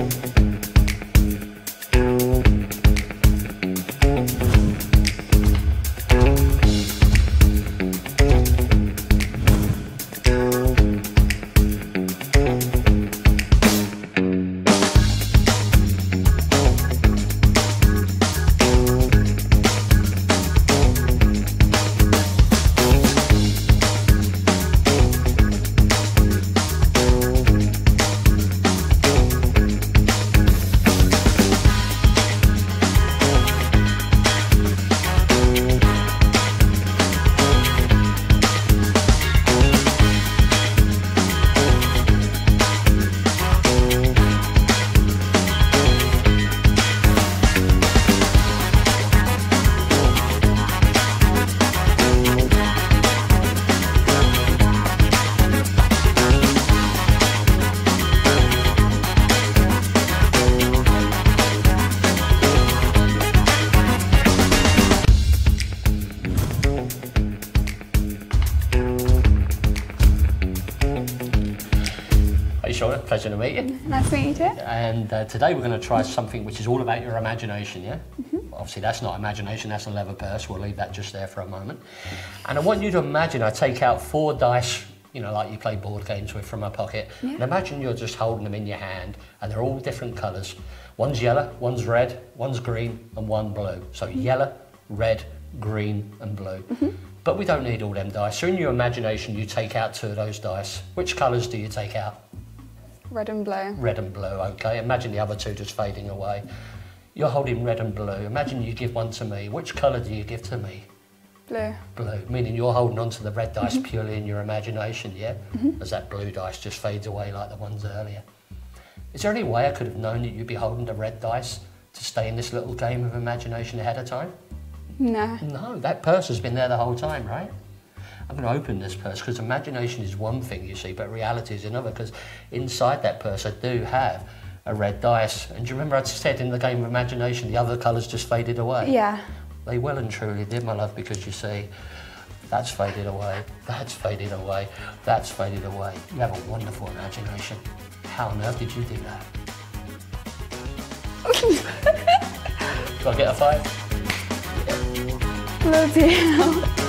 Thank you. Shauna, pleasure to meet you. Nice to meet you too. And uh, today we're going to try something which is all about your imagination, yeah? Mm -hmm. Obviously that's not imagination, that's a leather purse. We'll leave that just there for a moment. And I want you to imagine I take out four dice, you know, like you play board games with from my pocket. Yeah. And imagine you're just holding them in your hand and they're all different colours. One's yellow, one's red, one's green and one blue. So mm -hmm. yellow, red, green and blue. Mm -hmm. But we don't need all them dice. So in your imagination, you take out two of those dice. Which colours do you take out? Red and blue. Red and blue, okay. Imagine the other two just fading away. You're holding red and blue. Imagine you give one to me. Which colour do you give to me? Blue. Blue, meaning you're holding on to the red dice mm -hmm. purely in your imagination, yeah? Mm -hmm. As that blue dice just fades away like the ones earlier. Is there any way I could have known that you'd be holding the red dice to stay in this little game of imagination ahead of time? No. No, that purse has been there the whole time, right? I'm going to open this purse because imagination is one thing, you see, but reality is another because inside that purse I do have a red dice. And do you remember I said in the game of imagination the other colours just faded away? Yeah. They well and truly did, my love, because you see, that's faded away, that's faded away, that's faded away. You have a wonderful imagination. How on earth did you do that? do I get a five? Bloody hell.